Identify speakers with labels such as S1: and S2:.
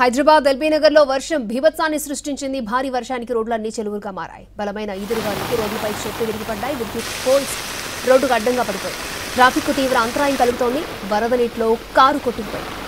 S1: హైదరాబాద్ ఎల్బీనగర్లో వర్షం భీభత్సాన్ని సృష్టించింది. భారీ వర్షానికి రోడ్లన్నీ చెలువులుగా మారాయి. బలమైన ఈదురుగాలికి రోడ్లపై చెట్లు విరిగిపడ్డాయి. విద్యుత్ పోల్స్ రోడ్డుకు అడ్డంగా పడిపోయాయి. ట్రాఫిక్ తీవ్ర అంతరాయం కలుగుతోంది. వరద నీటిలో కారు కొట్టుకుపోయింది.